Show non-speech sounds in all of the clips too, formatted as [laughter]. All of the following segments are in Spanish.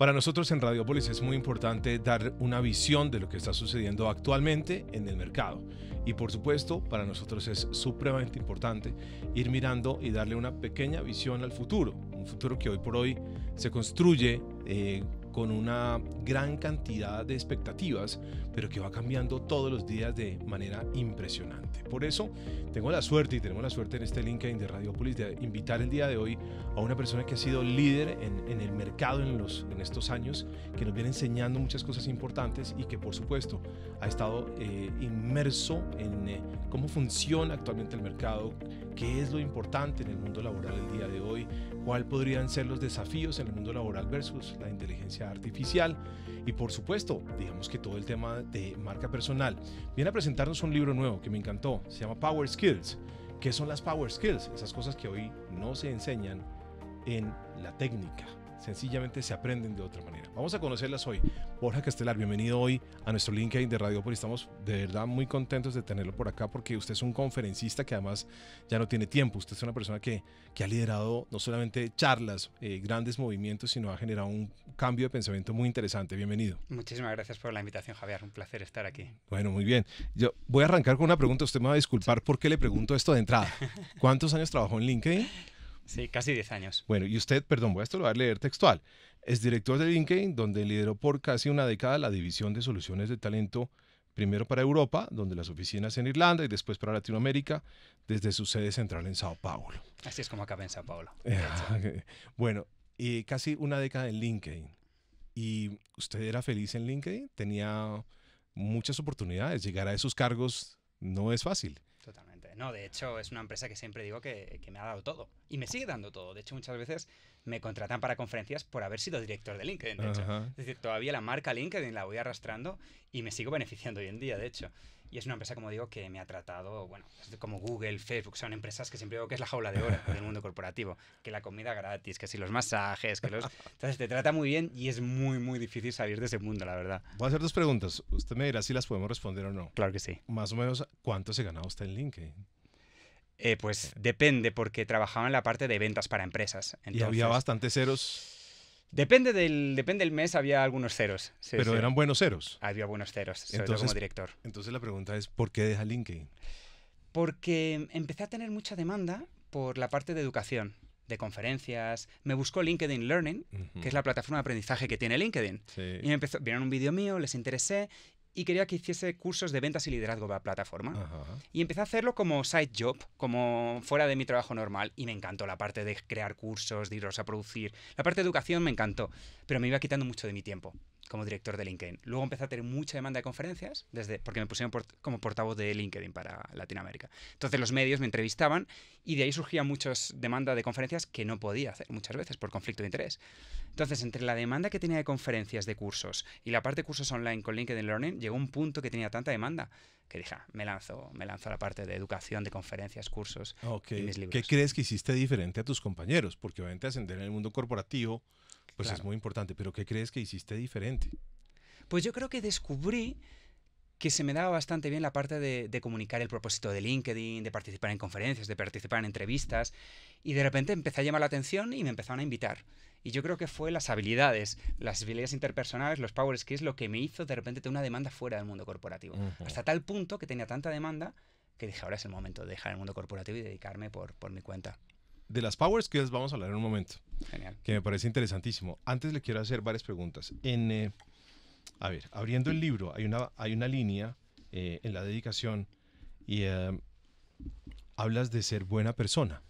Para nosotros en Radiopolis es muy importante dar una visión de lo que está sucediendo actualmente en el mercado. Y por supuesto, para nosotros es supremamente importante ir mirando y darle una pequeña visión al futuro. Un futuro que hoy por hoy se construye eh, con una gran cantidad de expectativas, pero que va cambiando todos los días de manera impresionante. Por eso tengo la suerte y tenemos la suerte en este LinkedIn de Radiopolis de invitar el día de hoy a una persona que ha sido líder en, el mercado en, los, en estos años, que nos viene enseñando muchas cosas importantes y que por supuesto ha estado eh, inmerso en eh, cómo funciona actualmente el mercado, qué es lo importante en el mundo laboral el día de hoy, cuáles podrían ser los desafíos en el mundo laboral versus la inteligencia artificial y por supuesto, digamos que todo el tema de marca personal. Viene a presentarnos un libro nuevo que me encantó, se llama Power Skills. ¿Qué son las Power Skills? Esas cosas que hoy no se enseñan en la técnica sencillamente se aprenden de otra manera. Vamos a conocerlas hoy. Borja Castelar, bienvenido hoy a nuestro LinkedIn de Radio Por Estamos de verdad muy contentos de tenerlo por acá porque usted es un conferencista que además ya no tiene tiempo. Usted es una persona que, que ha liderado no solamente charlas, eh, grandes movimientos, sino ha generado un cambio de pensamiento muy interesante. Bienvenido. Muchísimas gracias por la invitación, Javier. Un placer estar aquí. Bueno, muy bien. Yo voy a arrancar con una pregunta. Usted me va a disculpar por qué le pregunto esto de entrada. [laughs] ¿Cuántos años trabajó en LinkedIn? Sí, casi 10 años. Bueno, y usted, perdón, voy a esto lo voy a leer textual. Es director de LinkedIn, donde lideró por casi una década la división de soluciones de talento, primero para Europa, donde las oficinas en Irlanda, y después para Latinoamérica, desde su sede central en Sao Paulo. Así es como acaba en Sao Paulo. [laughs] bueno, y casi una década en LinkedIn. ¿Y usted era feliz en LinkedIn? Tenía muchas oportunidades. Llegar a esos cargos no es fácil. No, de hecho, es una empresa que siempre digo que, me ha dado todo. Y me sigue dando todo. De hecho, muchas veces me contratan para conferencias por haber sido director de LinkedIn, de hecho. Es decir, todavía la marca LinkedIn la voy arrastrando y me sigo beneficiando hoy en día, de hecho. Y es una empresa, como digo, que me ha tratado, bueno, como Google, Facebook, son empresas que siempre digo que es la jaula de oro [laughs] del mundo corporativo. Que la comida gratis, que si los masajes, que los... Entonces te trata muy bien y es muy, muy difícil salir de ese mundo, la verdad. Voy a hacer dos preguntas. Usted me dirá si las podemos responder o no. Claro que sí. Más o menos, ¿cuánto se ganaba usted en LinkedIn? Eh, pues depende, porque trabajaba en la parte de ventas para empresas. ¿Y había bastantes ceros? Depende del, depende del mes, había algunos ceros. Pero eran buenos ceros. Había buenos ceros, sobre entonces, como director. Entonces la pregunta es, ¿por qué deja LinkedIn? Porque empecé a tener mucha demanda por la parte de educación, de conferencias. Me buscó LinkedIn Learning, que es la plataforma de aprendizaje que tiene LinkedIn. Y me empezó, vieron un vídeo mío, les interesé y quería que hiciese cursos de ventas y liderazgo para la plataforma. Y empecé a hacerlo como side job, como fuera de mi trabajo normal. Y me encantó la parte de crear cursos, de irlos a producir. La parte de educación me encantó, pero me iba quitando mucho de mi tiempo como director de LinkedIn. Luego empecé a tener mucha demanda de conferencias, desde, porque me pusieron como portavoz de LinkedIn para Latinoamérica. Entonces los medios me entrevistaban y de ahí surgía muchas demanda de conferencias que no podía hacer muchas veces por conflicto de interés. Entonces, entre la demanda que tenía de conferencias, de cursos, y la parte de cursos online con LinkedIn Learning, llegó un punto que tenía tanta demanda que dije, ah, me lanzo, me lanzo a la parte de educación, de conferencias, cursos y mis libros. ¿Qué crees que hiciste diferente a tus compañeros? Porque obviamente ascender en el mundo corporativo pues es muy importante, pero ¿qué crees que hiciste diferente? Pues yo creo que descubrí que se me daba bastante bien la parte de, comunicar el propósito de LinkedIn, de participar en conferencias, de participar en entrevistas, y de repente empecé a llamar la atención y me empezaron a invitar. Y yo creo que fue las habilidades, las habilidades interpersonales, los power skills, lo que me hizo de repente tener una demanda fuera del mundo corporativo. Hasta tal punto que tenía tanta demanda que dije, ahora es el momento de dejar el mundo corporativo y dedicarme por, por mi cuenta de las Power Skills vamos a hablar en un momento. Genial. Que me parece interesantísimo. Antes le quiero hacer varias preguntas. En, eh, a ver, abriendo el libro, hay una, hay una línea eh, en la dedicación y eh, hablas de ser buena persona.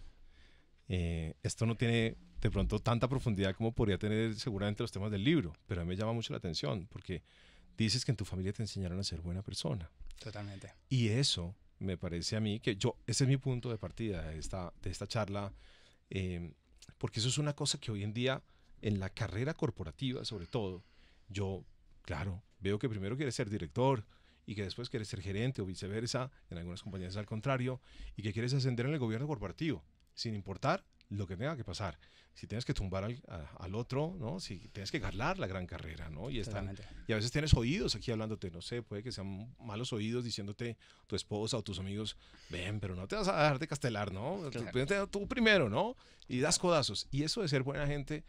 esto no tiene de pronto tanta profundidad como podría tener seguramente los temas del libro, pero a mí me llama mucho la atención porque dices que en tu familia te enseñaron a ser buena persona. Totalmente. Y eso me parece a mí que yo, ese es mi punto de partida de esta, de esta charla, em, porque eso es una cosa que hoy en día, en la carrera corporativa sobre todo, yo, claro, veo que primero quieres ser director y que después quieres ser gerente o viceversa, en algunas compañías al contrario, y que quieres ascender en el gobierno corporativo, sin importar lo que tenga que pasar. Si tienes que tumbar al, al, otro, ¿no? Si tienes que ganar la gran carrera, ¿no? Y, están, y a veces tienes oídos aquí hablándote, no sé, puede que sean malos oídos diciéndote tu esposa o tus amigos, ven, pero no te vas a dejar de castelar, ¿no? Tú, tú, primero, ¿no? Y das codazos. Y eso de ser buena gente,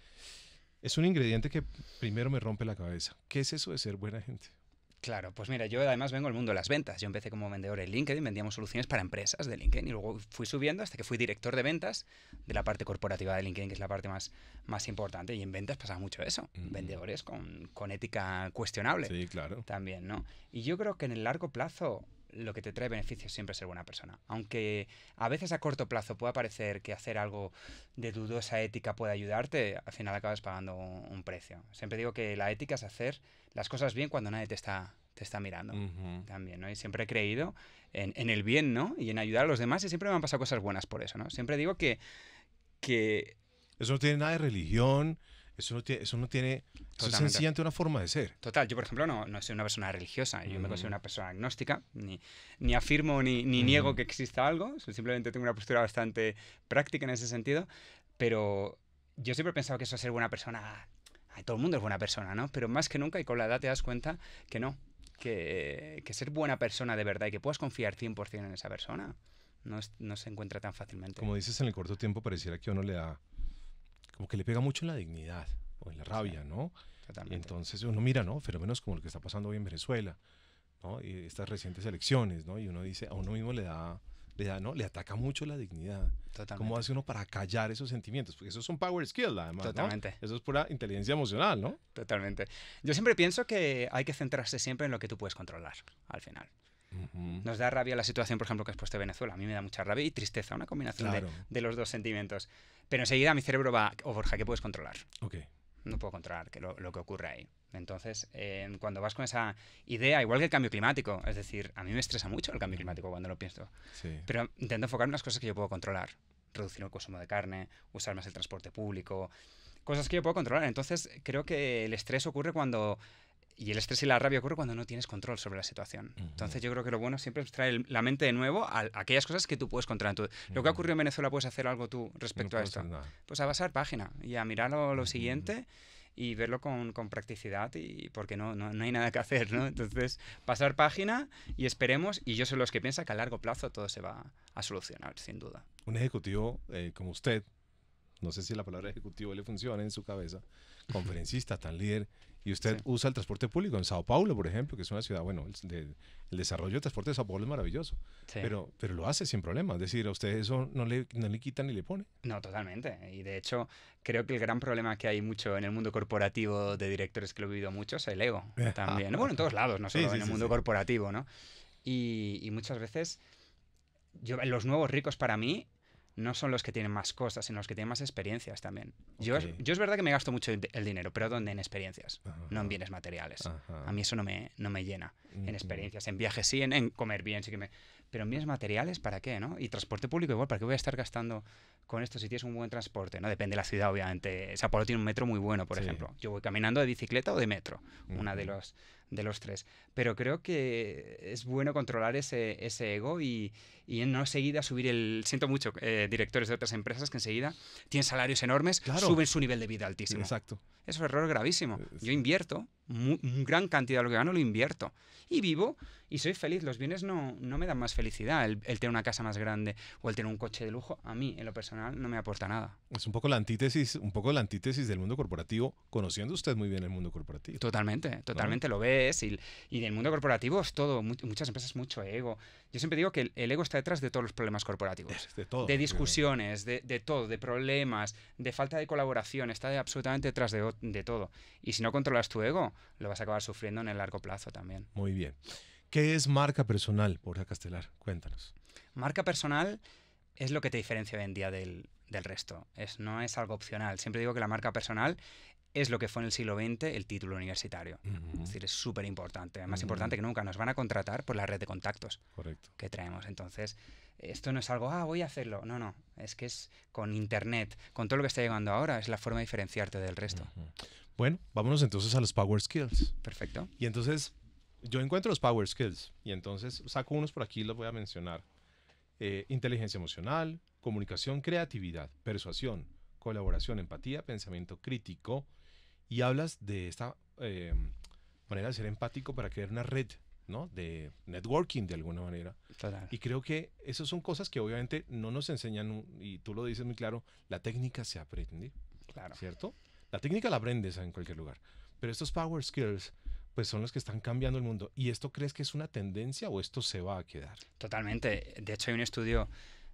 es un ingrediente que primero me rompe la cabeza. ¿Qué es eso de ser buena gente? Claro, pues mira, yo además vengo del mundo de las ventas. Yo empecé como vendedor en LinkedIn, vendíamos soluciones para empresas de LinkedIn y luego fui subiendo hasta que fui director de ventas de la parte corporativa de LinkedIn, que es la parte más, más importante. Y en ventas pasa mucho eso. Vendedores con, con, ética cuestionable. Sí, claro. También, ¿no? Y yo creo que en el largo plazo lo que te trae beneficios siempre es ser buena persona. Aunque a veces a corto plazo pueda parecer que hacer algo de dudosa ética puede ayudarte, al final acabas pagando un, precio. Siempre digo que la ética es hacer las cosas bien cuando nadie te está, te está mirando. También, ¿no? Y siempre he creído en, en, el bien, ¿no? Y en ayudar a los demás y siempre me han pasado cosas buenas por eso, ¿no? Siempre digo que... que eso no tiene nada de religión, eso no tiene, eso no tiene eso es sencillamente una forma de ser. Total, yo por ejemplo no, no soy una persona religiosa, yo me considero una persona agnóstica, ni, ni afirmo ni, ni niego que exista algo, simplemente tengo una postura bastante práctica en ese sentido, pero yo siempre he pensado que eso es ser buena persona, todo el mundo es buena persona, ¿no? Pero más que nunca y con la edad te das cuenta que no, que, que ser buena persona de verdad y que puedas confiar 100% en esa persona no, no se encuentra tan fácilmente. Como dices, en el corto tiempo pareciera que uno le da como que le pega mucho en la dignidad o en la rabia, ¿no? Y entonces uno mira, ¿no? Fenómenos como lo que está pasando hoy en Venezuela, ¿no? Y estas recientes elecciones, ¿no? Y uno dice, a uno mismo le da, le da, ¿no? Le ataca mucho la dignidad. Totalmente. ¿Cómo hace uno para callar esos sentimientos? Porque eso es un power skill, además, Totalmente. Eso es pura inteligencia emocional, ¿no? Totalmente. Yo siempre pienso que hay que centrarse siempre en lo que tú puedes controlar, al final. Nos da rabia la situación, por ejemplo, que has puesto de Venezuela. A mí me da mucha rabia y tristeza, una combinación de, de, los dos sentimientos. Pero enseguida mi cerebro va, oh Borja, ¿qué puedes controlar? Ok. No puedo controlar que lo, que ocurre ahí. Entonces, cuando vas con esa idea, igual que el cambio climático, es decir, a mí me estresa mucho el cambio climático cuando lo pienso. Sí. Pero intento enfocarme en las cosas que yo puedo controlar. Reducir el consumo de carne, usar más el transporte público, cosas que yo puedo controlar. Entonces, creo que el estrés ocurre cuando y el estrés y la rabia ocurre cuando no tienes control sobre la situación. Entonces yo creo que lo bueno siempre es traer la mente de nuevo a, aquellas cosas que tú puedes controlar. Lo que ha ocurrido en Venezuela, ¿puedes hacer algo tú respecto a esto? Pues a pasar página y a mirar lo, siguiente y verlo con, con, practicidad y porque no, no, no, hay nada que hacer, ¿no? Entonces, pasar página y esperemos, y yo soy los que piensa que a largo plazo todo se va a solucionar, sin duda. Un ejecutivo eh, como usted, no sé si la palabra ejecutivo le funciona en su cabeza, conferencista, tan líder, y usted usa el transporte público en Sao Paulo, por ejemplo, que es una ciudad, bueno, el, desarrollo del transporte de Sao Paulo es maravilloso, pero, pero lo hace sin problema. Es decir, a usted eso no le, no le quita ni le pone. No, totalmente. Y de hecho, creo que el gran problema que hay mucho en el mundo corporativo de directores, que lo he vivido mucho, es el ego [laughs] también. bueno, en todos lados, no solo en el mundo corporativo, ¿no? Y, y muchas veces, yo, los nuevos ricos para mí no son los que tienen más cosas, sino los que tienen más experiencias también. Yo, es, yo es verdad que me gasto mucho el dinero, pero ¿dónde? En experiencias, no en bienes materiales. A mí eso no me, no me llena. En experiencias, en viajes sí, en, comer bien, sí que me... Pero en bienes materiales, ¿para qué? ¿no? Y transporte público igual, ¿para qué voy a estar gastando con esto si tienes un buen transporte? ¿no? Depende de la ciudad, obviamente. Sao Paulo tiene un metro muy bueno, por ejemplo. Yo voy caminando de bicicleta o de metro, una de los de los tres. Pero creo que es bueno controlar ese, ese ego y, y no enseguida subir el... Siento mucho eh, directores de otras empresas que enseguida tienen salarios enormes, suben su nivel de vida altísimo. Exacto. Es un error gravísimo. Yo invierto, muy, gran cantidad de lo que gano lo invierto. Y vivo y soy feliz. Los bienes no, no me dan más felicidad. El, tener una casa más grande o el tener un coche de lujo, a mí, en lo personal, no me aporta nada. Es un poco la antítesis, un poco la antítesis del mundo corporativo, conociendo usted muy bien el mundo corporativo. Totalmente, totalmente lo Y, y del mundo corporativo es todo, muchas empresas, mucho ego. Yo siempre digo que el, ego está detrás de todos los problemas corporativos. De todo. De discusiones, de, de, todo, de problemas, de falta de colaboración. Está absolutamente detrás de, de todo. Y si no controlas tu ego, lo vas a acabar sufriendo en el largo plazo también. Muy bien. ¿Qué es marca personal, Borja Castelar? Cuéntanos. Marca personal es lo que te diferencia hoy en día del, del resto. Es, no es algo opcional. Siempre digo que la marca personal es lo que fue en el siglo XX el título universitario. Es decir, es súper importante, más importante que nunca. Nos van a contratar por la red de contactos que traemos. Entonces, esto no es algo, ah, voy a hacerlo. No, no. Es que es con Internet, con todo lo que está llegando ahora, es la forma de diferenciarte del resto. Bueno, vámonos entonces a los Power Skills. Perfecto. Y entonces, yo encuentro los Power Skills y entonces saco unos por aquí, los voy a mencionar. Eh, inteligencia emocional, comunicación, creatividad, persuasión, colaboración, empatía, pensamiento crítico. Y hablas de esta eh, manera de ser empático para crear una red ¿no? de networking de alguna manera. Y creo que esas son cosas que obviamente no nos enseñan, y tú lo dices muy claro, la técnica se aprende. Claro. ¿Cierto? La técnica la aprendes en cualquier lugar, pero estos power skills pues son los que están cambiando el mundo. ¿Y esto crees que es una tendencia o esto se va a quedar? Totalmente. De hecho, hay un estudio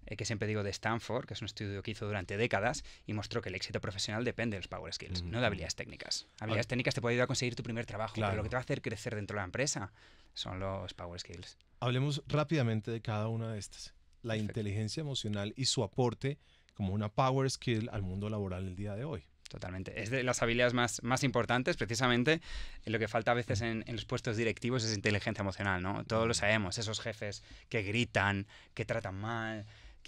eh, que siempre digo de Stanford, que es un estudio que hizo durante décadas y mostró que el éxito profesional depende de los power skills, no de habilidades técnicas. Habilidades técnicas te pueden ayudar a conseguir tu primer trabajo, pero lo que te va a hacer crecer dentro de la empresa son los power skills. Hablemos rápidamente de cada una de estas. La inteligencia emocional y su aporte como una power skill al mundo laboral el día de hoy. Totalmente. Es de las habilidades más, más importantes, precisamente. Lo que falta a veces en, en, los puestos directivos es inteligencia emocional, ¿no? Todos lo sabemos. Esos jefes que gritan, que tratan mal,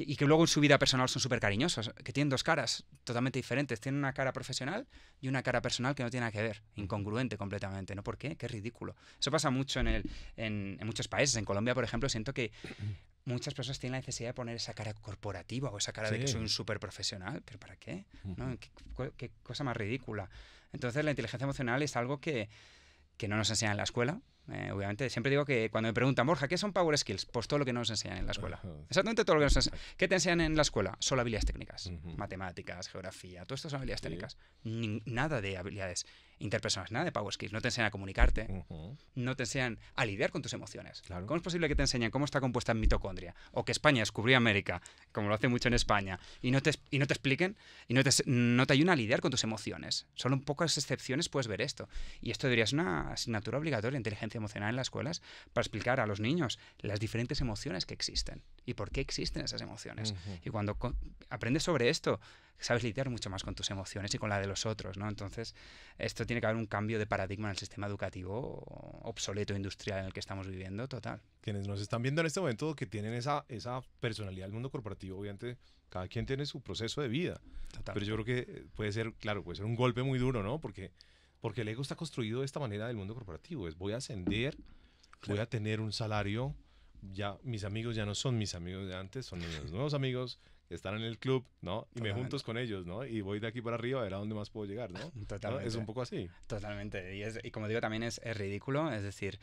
y que luego en su vida personal son súper cariñosos, que tienen dos caras totalmente diferentes. Tienen una cara profesional y una cara personal que no tiene nada que ver, incongruente completamente. ¿No? ¿Por qué? Qué ridículo. Eso pasa mucho en, el, en, en muchos países. En Colombia, por ejemplo, siento que [clears throat] muchas personas tienen la necesidad de poner esa cara corporativa o esa cara de que soy un súper profesional. ¿Pero para qué? ¿No? ¿Qué, ¿Qué, cosa más ridícula. Entonces, la inteligencia emocional es algo que, que no nos enseñan en la escuela eh, obviamente, siempre digo que cuando me preguntan, Borja, ¿qué son Power Skills? Pues todo lo que nos enseñan en la escuela. Exactamente todo lo que nos enseñan. ¿Qué te enseñan en la escuela? Solo habilidades técnicas. Matemáticas, geografía, todo esto son habilidades técnicas. nada de habilidades interpersonales, nada de power skills. No te enseñan a comunicarte, no te enseñan a lidiar con tus emociones. ¿Cómo es posible que te enseñen cómo está compuesta en mitocondria? O que España descubrió América, como lo hace mucho en España, y no te, y no te expliquen y no te, no te ayudan a lidiar con tus emociones. Solo en pocas excepciones puedes ver esto. Y esto debería ser una asignatura obligatoria, inteligencia emocional en las escuelas, para explicar a los niños las diferentes emociones que existen y por qué existen esas emociones. Y cuando aprendes sobre esto, sabes lidiar mucho más con tus emociones y con la de los otros, ¿no? Entonces, esto tiene que haber un cambio de paradigma en el sistema educativo obsoleto industrial en el que estamos viviendo, total. Quienes nos están viendo en este momento que tienen esa, esa personalidad del mundo corporativo, obviamente, cada quien tiene su proceso de vida. Pero yo creo que puede ser, claro, puede ser un golpe muy duro, ¿no? Porque, porque el ego está construido de esta manera del mundo corporativo. Es voy a ascender, voy a tener un salario, ya mis amigos ya no son mis amigos de antes, son mis [laughs] nuevos amigos están en el club, ¿no? Y me juntos con ellos, ¿no? Y voy de aquí para arriba a ver a dónde más puedo llegar, ¿no? Totalmente. Es un poco así. Totalmente. Y, es, y como digo, también es, es ridículo, es decir,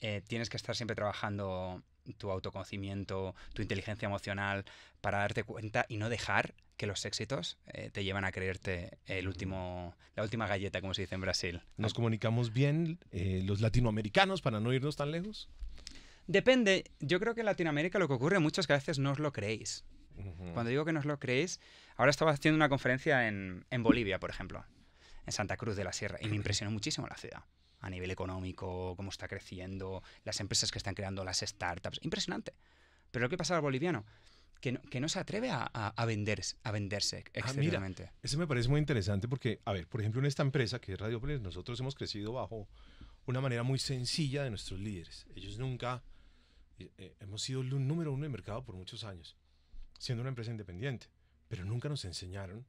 eh, tienes que estar siempre trabajando tu autoconocimiento, tu inteligencia emocional para darte cuenta y no dejar que los éxitos eh, te llevan a creerte el último, la última galleta, como se dice en Brasil. ¿Nos comunicamos bien eh, los latinoamericanos para no irnos tan lejos? Depende. Yo creo que en Latinoamérica lo que ocurre mucho es que a veces no os lo creéis. Cuando digo que no os lo creéis, ahora estaba haciendo una conferencia en, en, Bolivia, por ejemplo, en Santa Cruz de la Sierra, y me impresionó muchísimo la ciudad. A nivel económico, cómo está creciendo, las empresas que están creando, las startups. Impresionante. Pero lo que pasa al boliviano, que no, que no, se atreve a, a, vender, a venderse ah, exteriormente. eso me parece muy interesante porque, a ver, por ejemplo, en esta empresa que es Radiopolis, nosotros hemos crecido bajo una manera muy sencilla de nuestros líderes. Ellos nunca eh, eh, hemos sido el número uno de mercado por muchos años siendo una empresa independiente, pero nunca nos enseñaron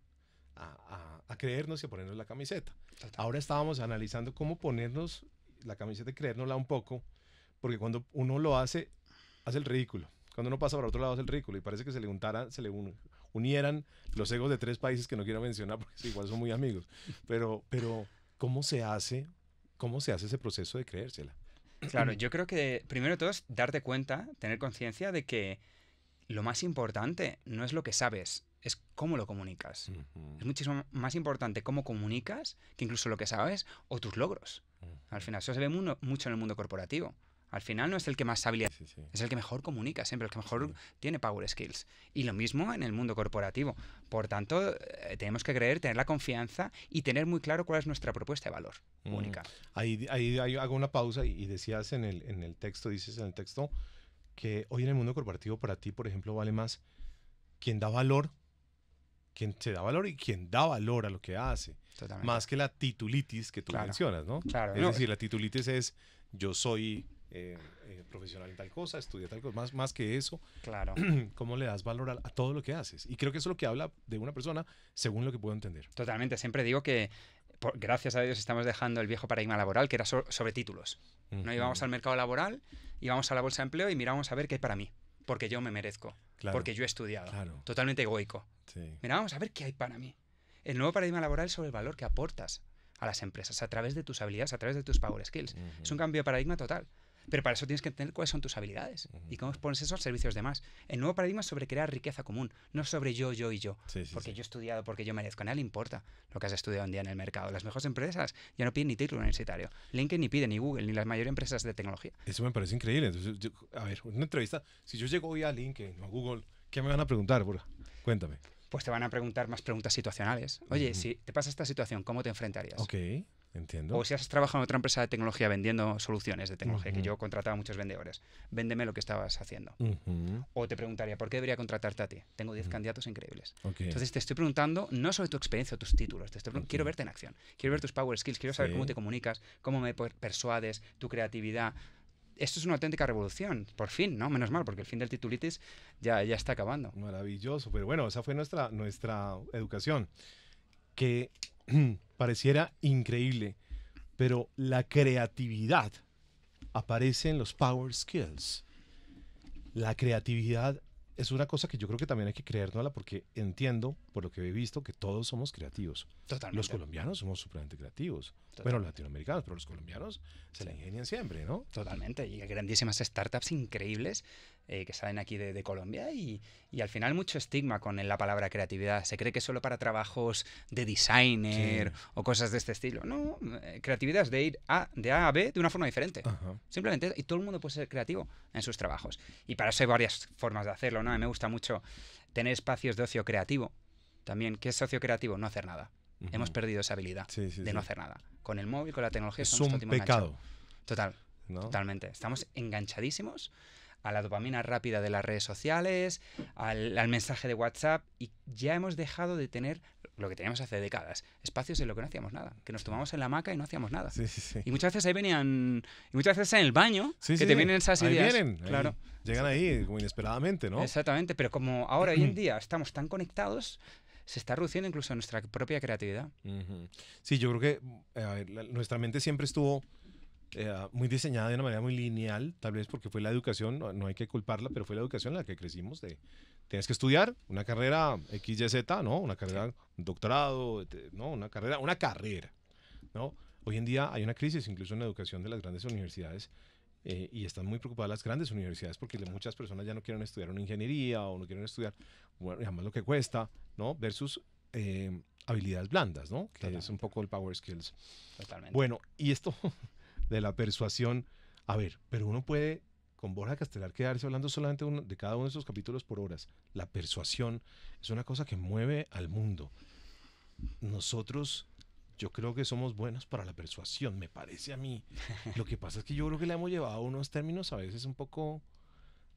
a, a, creernos y a ponernos la camiseta. Ahora estábamos analizando cómo ponernos la camiseta y creérnosla un poco, porque cuando uno lo hace, hace el ridículo. Cuando uno pasa para otro lado, hace el ridículo. Y parece que se le, untara, se le unieran los egos de tres países que no quiero mencionar, [laughs] porque igual son muy amigos. Pero, pero ¿cómo se hace? ¿Cómo se hace ese proceso de creérsela? Claro, yo creo que primero de todo es darte cuenta, tener conciencia de que lo más importante no es lo que sabes, es cómo lo comunicas. Es muchísimo más importante cómo comunicas que incluso lo que sabes o tus logros. Al final, eso se ve mucho en el mundo corporativo. Al final no es el que más sabe, es el que mejor comunica, siempre el que mejor tiene power skills. Y lo mismo en el mundo corporativo. Por tanto, eh, tenemos que creer, tener la confianza y tener muy claro cuál es nuestra propuesta de valor única. Ahí, ahí, hago una pausa y, y decías en el, en el texto, dices en el texto, que hoy en el mundo corporativo para ti, por ejemplo, vale más quien da valor, quien se da valor y quien da valor a lo que hace. Más que la titulitis que tú mencionas, ¿no? Claro. Es decir, la titulitis es yo soy eh, eh, profesional en tal cosa, estudié tal cosa, más, más que eso. Claro. [clears throat] ¿Cómo le das valor a, todo lo que haces? Y creo que eso es lo que habla de una persona según lo que puedo entender. Totalmente. Siempre digo que gracias a Dios estamos dejando el viejo paradigma laboral que era sobre títulos. No íbamos al mercado laboral, íbamos a la bolsa de empleo y mirábamos a ver qué hay para mí, porque yo me merezco, porque yo he estudiado. Totalmente egoico. Sí. Mirábamos a ver qué hay para mí. El nuevo paradigma laboral es sobre el valor que aportas a las empresas a través de tus habilidades, a través de tus power skills. Es un cambio de paradigma total. Pero para eso tienes que entender cuáles son tus habilidades y cómo pones eso al servicio de los demás. El nuevo paradigma es sobre crear riqueza común, no sobre yo, yo y yo. porque yo he estudiado, porque yo merezco. A nadie le importa lo que has estudiado un día en el mercado. Las mejores empresas ya no piden ni título universitario. LinkedIn ni pide, ni Google, ni las mayores empresas de tecnología. Eso me parece increíble. Entonces, a ver, una entrevista, si yo llego hoy a LinkedIn o a Google, ¿qué me van a preguntar, Burga? Cuéntame. Pues te van a preguntar más preguntas situacionales. Oye, si te pasa esta situación, ¿cómo te enfrentarías? Ok. Entiendo. O si has trabajado en otra empresa de tecnología vendiendo soluciones de tecnología, que yo contrataba a muchos vendedores, véndeme lo que estabas haciendo. O te preguntaría, ¿por qué debería contratarte a ti? Tengo 10 candidatos increíbles. Entonces te estoy preguntando no sobre tu experiencia o tus títulos, te estoy quiero verte en acción, quiero ver tus power skills, quiero saber cómo te comunicas, cómo me persuades, tu creatividad. Esto es una auténtica revolución, por fin, ¿no? Menos mal, porque el fin del titulitis ya, ya está acabando. Maravilloso, pero bueno, esa fue nuestra, nuestra educación. Que [clears throat] pareciera increíble, pero la creatividad aparece en los power skills. La creatividad es una cosa que yo creo que también hay que creérnosla porque entiendo, por lo que he visto, que todos somos creativos. Totalmente. Los colombianos somos supremamente creativos. Bueno, los latinoamericanos, pero los colombianos se la ingenian siempre, ¿no? Totalmente. Y hay grandísimas startups increíbles eh, que salen aquí de, Colombia y, y, al final mucho estigma con la palabra creatividad. Se cree que solo para trabajos de designer o cosas de este estilo. No, eh, creatividad es de ir a, de A a B de una forma diferente. Simplemente, y todo el mundo puede ser creativo en sus trabajos. Y para eso hay varias formas de hacerlo, ¿no? A mí me gusta mucho tener espacios de ocio creativo. También, ¿qué es ocio creativo? No hacer nada. Hemos perdido esa habilidad de no hacer nada. Con el móvil, con la tecnología, es un pecado. Total, totalmente. Estamos enganchadísimos a la dopamina rápida de las redes sociales, al, mensaje de WhatsApp y ya hemos dejado de tener lo que teníamos hace décadas, espacios en los que no hacíamos nada, que nos tomamos en la hamaca y no hacíamos nada. y muchas veces ahí venían, y muchas veces en el baño, que te vienen esas ideas. Vienen, claro. llegan ahí como inesperadamente, ¿no? Exactamente, pero como ahora hoy en [clears throat] día estamos tan conectados, se está reduciendo incluso nuestra propia creatividad. Sí, yo creo que nuestra mente siempre estuvo eh, muy diseñada de una manera muy lineal, tal vez porque fue la educación, no, hay que culparla, pero fue la educación en la que crecimos. De, tienes que estudiar una carrera XYZ, ¿no? Una carrera, un doctorado, ¿no? Una carrera, una carrera, ¿no? Hoy en día hay una crisis incluso en la educación de las grandes universidades eh, y están muy preocupadas las grandes universidades porque muchas personas ya no quieren estudiar una ingeniería o no quieren estudiar, bueno, además lo que cuesta, ¿no? Versus eh, habilidades blandas, ¿no? Que es un poco el power skills. Totalmente. Bueno, y esto [laughs] de la persuasión, a ver, pero uno puede con Borja Castelar quedarse hablando solamente de cada uno de esos capítulos por horas. La persuasión es una cosa que mueve al mundo. Nosotros, yo creo que somos buenos para la persuasión, me parece a mí. [laughs] Lo que pasa es que yo creo que le hemos llevado a unos términos a veces un poco,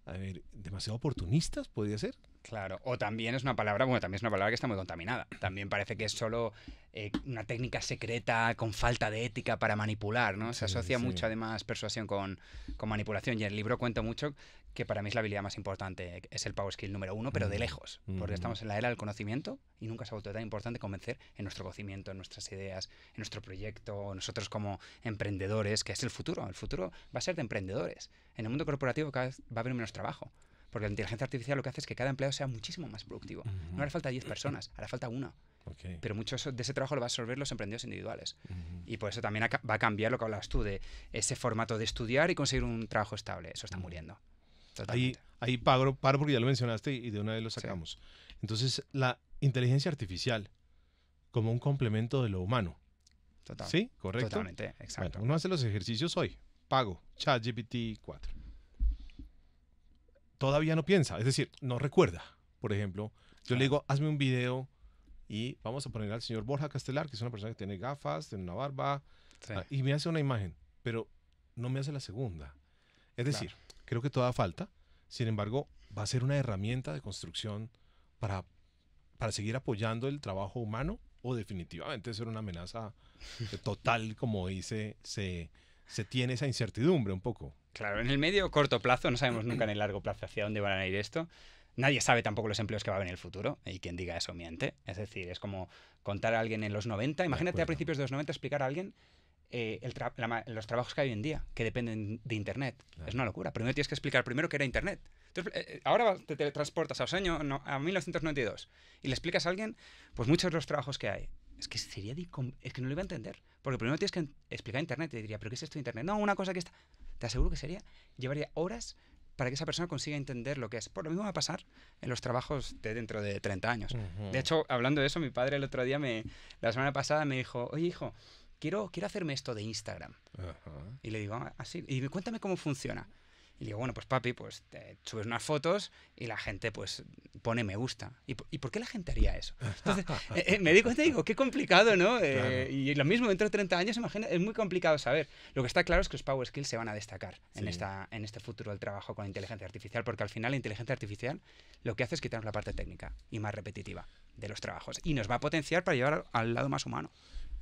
a ver, demasiado oportunistas, podría ser. Claro, o también es una palabra, bueno, también es una palabra que está muy contaminada. También parece que es solo eh, una técnica secreta con falta de ética para manipular, ¿no? Se asocia mucho además persuasión con, con, manipulación y el libro cuenta mucho que para mí es la habilidad más importante, es el power skill número uno, pero de lejos, porque estamos en la era del conocimiento y nunca se ha vuelto tan importante convencer en nuestro conocimiento, en nuestras ideas, en nuestro proyecto, nosotros como emprendedores, que es el futuro. El futuro va a ser de emprendedores. En el mundo corporativo cada vez va a haber menos trabajo. Porque la inteligencia artificial lo que hace es que cada empleado sea muchísimo más productivo. No hará falta 10 personas, hará falta una. Pero mucho de ese trabajo lo va a absorber los emprendedores individuales. Y por eso también va a cambiar lo que hablabas tú de ese formato de estudiar y conseguir un trabajo estable. Eso está muriendo. Ahí, ahí paro, paro porque ya lo mencionaste y de una vez lo sacamos. Entonces, la inteligencia artificial como un complemento de lo humano. Total. ¿Sí? ¿Correcto? Totalmente, exacto. uno hace los ejercicios hoy. Pago. ChatGPT 4 todavía no piensa, es decir, no recuerda. Por ejemplo, yo le digo, hazme un video y vamos a poner al señor Borja Castelar, que es una persona que tiene gafas, tiene una barba, ah, y me hace una imagen, pero no me hace la segunda. Es decir, creo que toda falta, sin embargo, va a ser una herramienta de construcción para, para seguir apoyando el trabajo humano o definitivamente ser una amenaza total, como dice, se, se tiene esa incertidumbre un poco. Claro, en el medio o corto plazo, no sabemos nunca en el largo plazo hacia dónde van a ir esto. Nadie sabe tampoco los empleos que va a haber en el futuro, y quien diga eso miente. Es decir, es como contar a alguien en los 90. Imagínate a principios de los 90 explicar a alguien eh, los trabajos que hay hoy en día, que dependen de Internet. Es una locura. Primero tienes que explicar primero qué era Internet. Entonces, eh, eh, ahora te transportas a, los años, a 1992 y le explicas a alguien pues muchos de los trabajos que hay. Es que sería es que no lo iba a entender. Porque primero tienes que explicar Internet y te diría, ¿pero qué es esto de Internet? No, una cosa que está... Te aseguro que sería, llevaría horas para que esa persona consiga entender lo que es. Por lo mismo va a pasar en los trabajos de dentro de 30 años. De hecho, hablando de eso, mi padre el otro día, me, la semana pasada, me dijo, oye hijo, quiero, quiero hacerme esto de Instagram. Y le digo, así, ah, y cuéntame cómo funciona. Y digo, bueno, pues papi, pues te subes unas fotos y la gente pues pone me gusta. ¿Y, por qué la gente haría eso? Entonces, [laughs] eh, eh, me di cuenta y digo, qué complicado, ¿no? Eh, y lo mismo, dentro de 30 años, imagina, es muy complicado saber. Lo que está claro es que los Power Skills se van a destacar en, esta, en este futuro del trabajo con la inteligencia artificial, porque al final la inteligencia artificial lo que hace es quitarnos la parte técnica y más repetitiva de los trabajos. Y nos va a potenciar para llevar al lado más humano.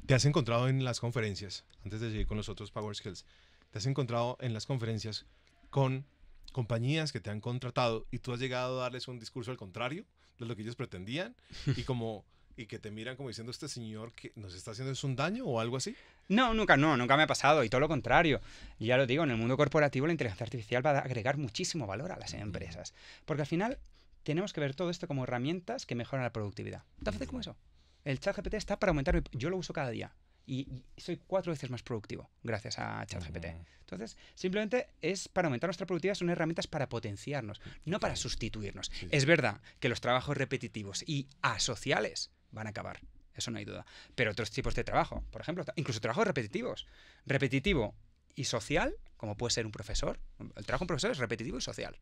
¿Te has encontrado en las conferencias, antes de seguir con los otros Power Skills, te has encontrado en las conferencias con compañías que te han contratado y tú has llegado a darles un discurso al contrario de lo que ellos pretendían [laughs] y como y que te miran como diciendo este señor que nos está haciendo es un daño o algo así? No, nunca, no, nunca me ha pasado y todo lo contrario. Ya lo digo, en el mundo corporativo la inteligencia artificial va a agregar muchísimo valor a las empresas, porque al final tenemos que ver todo esto como herramientas que mejoran la productividad. Tan fácil como eso. El chat GPT está para aumentar, yo lo uso cada día y soy cuatro veces más productivo gracias a ChatGPT. Entonces, simplemente es para aumentar nuestra productividad, son herramientas para potenciarnos, no para sustituirnos. Es verdad que los trabajos repetitivos y asociales van a acabar, eso no hay duda. Pero otros tipos de trabajo, por ejemplo, incluso trabajos repetitivos, repetitivo y social, como puede ser un profesor, el trabajo de un profesor es repetitivo y social.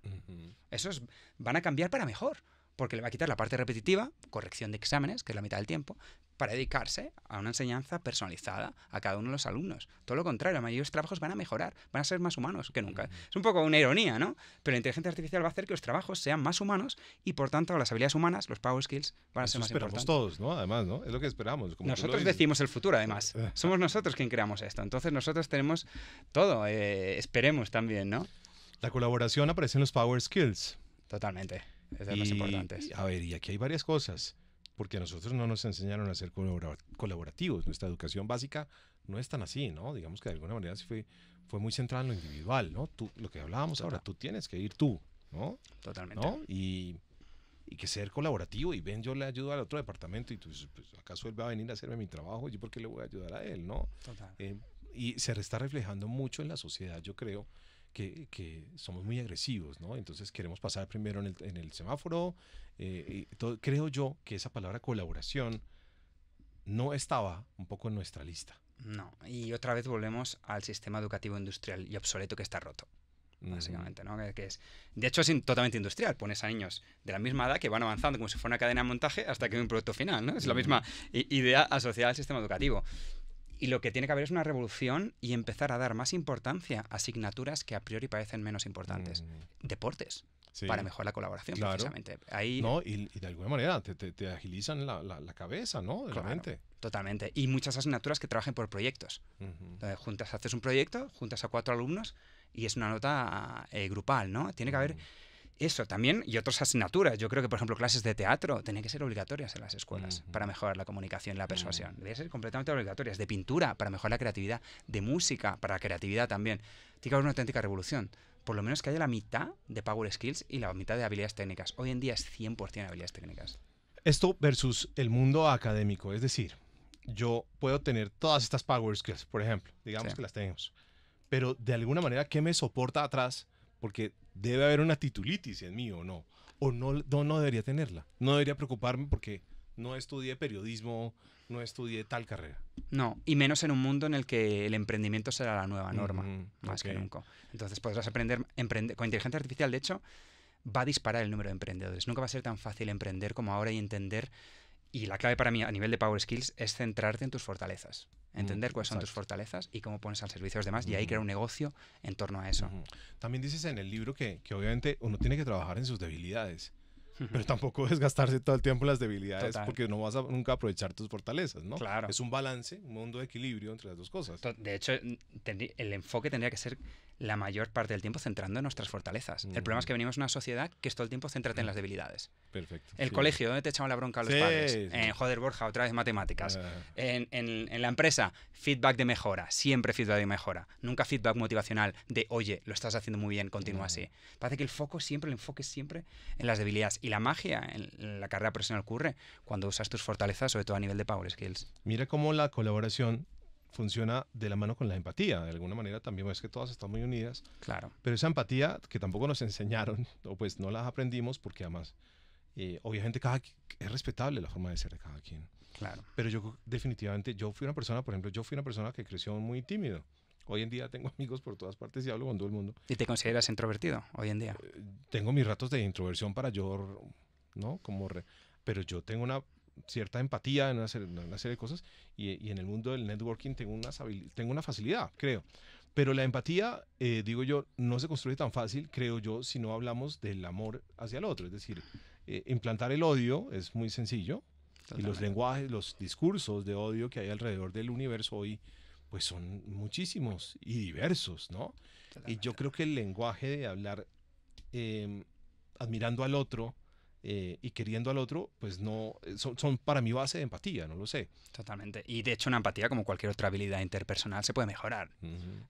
Esos van a cambiar para mejor porque le va a quitar la parte repetitiva, corrección de exámenes, que es la mitad del tiempo, para dedicarse a una enseñanza personalizada a cada uno de los alumnos. Todo lo contrario, la mayoría de los trabajos van a mejorar, van a ser más humanos que nunca. Es un poco una ironía, ¿no? Pero la inteligencia artificial va a hacer que los trabajos sean más humanos y, por tanto, las habilidades humanas, los power skills, van a ser más esperamos todos, ¿no? Además, ¿no? Es lo que esperamos. nosotros decimos el futuro, además. Somos nosotros quien creamos esto. Entonces, nosotros tenemos todo. Eh, esperemos también, ¿no? La colaboración aparece en los power skills. Totalmente. Es de los importantes. a ver, y aquí hay varias cosas, porque a nosotros no nos enseñaron a ser colaborativos. Nuestra educación básica no es tan así, ¿no? Digamos que de alguna manera sí fue, fue muy centrada en lo individual, ¿no? Tú, lo que hablábamos ahora, tú tienes que ir tú, ¿no? Totalmente. ¿no? Y, y que ser colaborativo y ven, yo le ayudo al otro departamento y tú dices, pues, ¿acaso él va a venir a hacerme mi trabajo? ¿Yo por qué le voy a ayudar a él, no? Total. Eh, y se está reflejando mucho en la sociedad, yo creo, que, somos muy agresivos, ¿no? Entonces queremos pasar primero en el, en el semáforo. Eh, y todo, creo yo que esa palabra colaboración no estaba un poco en nuestra lista. No, y otra vez volvemos al sistema educativo industrial y obsoleto que está roto básicamente, ¿no? Que, es, de hecho, es totalmente industrial. Pones a niños de la misma edad que van avanzando como si fuera una cadena de montaje hasta que hay un producto final, ¿no? Es la misma idea asociada al sistema educativo. Y lo que tiene que haber es una revolución y empezar a dar más importancia a asignaturas que a priori parecen menos importantes. Mm. Deportes. Para mejorar la colaboración, precisamente. Ahí, no, y, de alguna manera te, agilizan la, cabeza, ¿no? Totalmente. Y muchas asignaturas que trabajen por proyectos. juntas, haces un proyecto, juntas a cuatro alumnos y es una nota eh, grupal, ¿no? Tiene que haber eso también y otras asignaturas. Yo creo que, por ejemplo, clases de teatro tienen que ser obligatorias en las escuelas para mejorar la comunicación y la persuasión. Deben ser completamente obligatorias. De pintura para mejorar la creatividad. De música para la creatividad también. Tiene que haber una auténtica revolución. Por lo menos que haya la mitad de Power Skills y la mitad de habilidades técnicas. Hoy en día es 100% habilidades técnicas. Esto versus el mundo académico. Es decir, yo puedo tener todas estas Power Skills, por ejemplo. Digamos que las tenemos. Pero de alguna manera, ¿qué me soporta atrás? Porque debe haber una titulitis en mí o no. O no, no, no debería tenerla. No debería preocuparme porque no estudié periodismo, no estudié tal carrera. No, y menos en un mundo en el que el emprendimiento será la nueva norma, más que nunca. Entonces podrás aprender, emprender, con inteligencia artificial, de hecho, va a disparar el número de emprendedores. Nunca va a ser tan fácil emprender como ahora y entender y la clave para mí a nivel de Power Skills es centrarte en tus fortalezas. Entender cuáles son tus fortalezas y cómo pones al servicio de los demás y ahí crear un negocio en torno a eso. También dices en el libro que, que, obviamente uno tiene que trabajar en sus debilidades. Pero tampoco [laughs] es gastarse todo el tiempo en las debilidades porque no vas a nunca aprovechar tus fortalezas, ¿no? Claro. Es un balance, un mundo de equilibrio entre las dos cosas. De hecho, el enfoque tendría que ser la mayor parte del tiempo centrando en nuestras fortalezas. El problema es que venimos de una sociedad que es todo el tiempo céntrate en las debilidades. Perfecto. El colegio, ¿dónde te echaban la bronca a los padres? En joder, Borja, otra vez matemáticas. Ah. En, en, la empresa, feedback de mejora, siempre feedback de mejora. Nunca feedback motivacional de, oye, lo estás haciendo muy bien, continúa así. Parece que el foco siempre, el enfoque siempre en las debilidades. Y la magia en la carrera profesional ocurre cuando usas tus fortalezas, sobre todo a nivel de Power Skills. Mira cómo la colaboración funciona de la mano con la empatía. De alguna manera también es que todas están muy unidas. Claro. Pero esa empatía que tampoco nos enseñaron, [laughs] o pues no las aprendimos porque además, eh, obviamente cada, es respetable la forma de ser de cada quien. Claro. Pero yo definitivamente, yo fui una persona, por ejemplo, yo fui una persona que creció muy tímido. Hoy en día tengo [laughs] amigos por todas partes y hablo con todo el mundo. ¿Y te consideras introvertido hoy en día? Eh, tengo mis ratos de introversión para yo, ¿no? Como pero yo tengo una cierta empatía en una serie, de cosas y, y, en el mundo del networking tengo una, tengo una facilidad, creo. Pero la empatía, eh, digo yo, no se construye tan fácil, creo yo, si no hablamos del amor hacia el otro. Es decir, eh, implantar el odio es muy sencillo y los lenguajes, los discursos de odio que hay alrededor del universo hoy, pues son muchísimos y diversos, ¿no? Y yo creo que el lenguaje de hablar em, admirando al otro, eh, y queriendo al otro, pues no, eh, son, son, para mi base de empatía, no lo sé. Totalmente. Y de hecho una empatía, como cualquier otra habilidad interpersonal, se puede mejorar.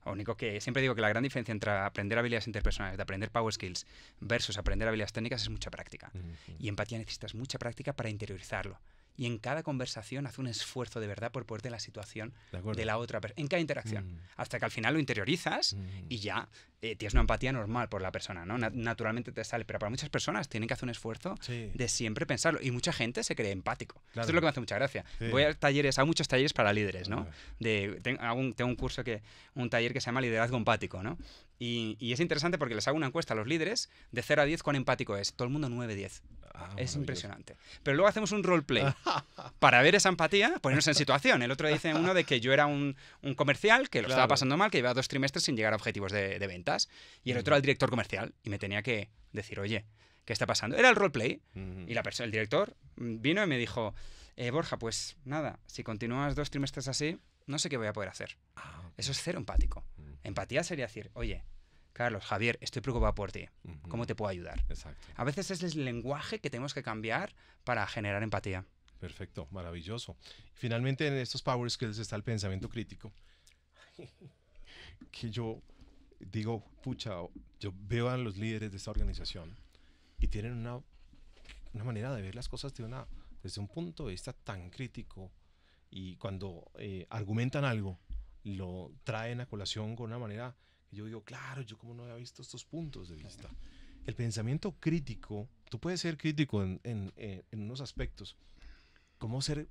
Lo único que siempre digo que la gran diferencia entre aprender habilidades interpersonales, de aprender power skills, versus aprender habilidades técnicas es mucha práctica. Y empatía necesitas mucha práctica para interiorizarlo y en cada conversación haz un esfuerzo de verdad por ponerte la situación de, la otra persona, en cada interacción, mm. hasta que al final lo interiorizas mm. y ya eh, tienes una empatía normal por la persona, ¿no? naturalmente te sale, pero para muchas personas tienen que hacer un esfuerzo de siempre pensarlo y mucha gente se cree empático. Esto es lo que me hace mucha gracia. Voy a talleres, hago muchos talleres para líderes, ¿no? De, tengo, un, tengo un curso que, un taller que se llama liderazgo empático, ¿no? Y, y, es interesante porque les hago una encuesta a los líderes de 0 a 10 cuán empático es. Todo el mundo 9, 10. Ah, es impresionante. Pero luego hacemos un roleplay [laughs] para ver esa empatía, ponernos en situación. El otro día dice uno de que yo era un, un comercial que lo estaba pasando mal, que llevaba dos trimestres sin llegar a objetivos de, de ventas. Y el otro era el director comercial. Y me tenía que decir, oye, ¿qué está pasando? Era el roleplay. Y la persona, el director vino y me dijo, eh, Borja, pues nada, si continúas dos trimestres así, no sé qué voy a poder hacer. Ah, Eso es cero empático. Empatía sería decir, oye, Carlos, Javier, estoy preocupado por ti. ¿Cómo te puedo ayudar? Exacto. A veces es el lenguaje que tenemos que cambiar para generar empatía. Perfecto, maravilloso. Finalmente en estos Power Skills está el pensamiento crítico. que yo digo, pucha, yo veo a los líderes de esta organización y tienen una, una manera de ver las cosas de una, desde un punto de vista tan crítico y cuando eh, argumentan algo, lo traen a colación con una manera yo digo, claro, yo como no había visto estos puntos de vista. El pensamiento crítico, tú puedes ser crítico en, en, eh, en unos aspectos. ¿Cómo ser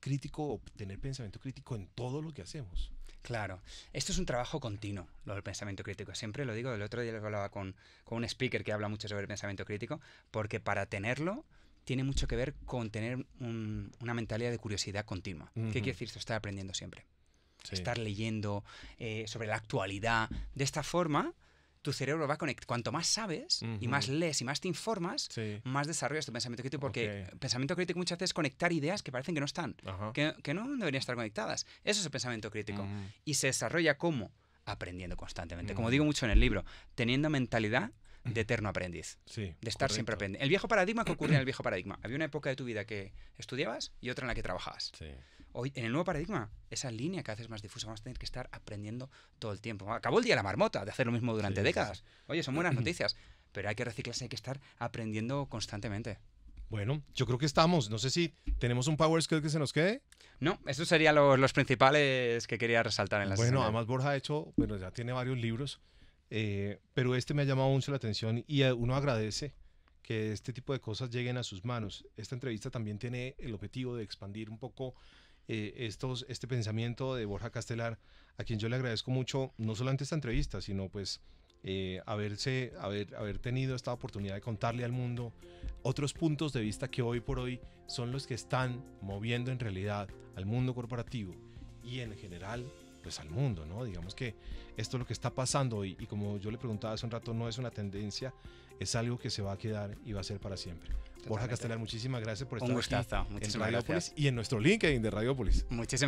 crítico o tener pensamiento crítico en todo lo que hacemos? Claro, esto es un trabajo continuo, lo del pensamiento crítico. Siempre lo digo, el otro día lo hablaba con, con un speaker que habla mucho sobre el pensamiento crítico, porque para tenerlo tiene mucho que ver con tener una mentalidad de curiosidad continua. ¿Qué quiere decir esto? Estar aprendiendo siempre estar leyendo eh, sobre la actualidad. De esta forma, tu cerebro va a conectar. Cuanto más sabes y más lees y más te informas, más desarrollas tu pensamiento crítico. Porque pensamiento crítico muchas veces es conectar ideas que parecen que no están, que, que, no deberían estar conectadas. Eso es el pensamiento crítico. Y se desarrolla como aprendiendo constantemente. Como digo mucho en el libro, teniendo mentalidad de [laughs] eterno aprendiz. de estar siempre aprendiendo. El viejo paradigma, ¿qué ocurría en el viejo paradigma? Había una época de tu vida que estudiabas y otra en la que trabajabas. Hoy, en el nuevo paradigma, esa línea cada vez es más difusa. Vamos a tener que estar aprendiendo todo el tiempo. Acabó el día de la marmota de hacer lo mismo durante décadas. Oye, son buenas [clears throat] noticias. Pero hay que reciclarse, hay que estar aprendiendo constantemente. Bueno, yo creo que estamos. No sé si tenemos un Power Skill que se nos quede. No, estos serían los, los principales que quería resaltar en la Bueno, además Borja ha hecho, bueno, ya tiene varios libros eh, pero este me ha llamado mucho la atención y uno agradece que este tipo de cosas lleguen a sus manos. Esta entrevista también tiene el objetivo de expandir un poco eh, este pensamiento de Borja Castelar, a quien yo le agradezco mucho, no solamente esta entrevista, sino pues eh, haberse, haber, haber tenido esta oportunidad de contarle al mundo otros puntos de vista que hoy por hoy son los que están moviendo en realidad al mundo corporativo y en general pues al mundo, ¿no? Digamos que esto es lo que está pasando y, como yo le preguntaba hace un rato, no es una tendencia, es algo que se va a quedar y va a ser para siempre. Borja Castelar, muchísimas gracias por estar un gustazo. aquí en Radiopolis y en nuestro LinkedIn de Radiopolis. Muchísimas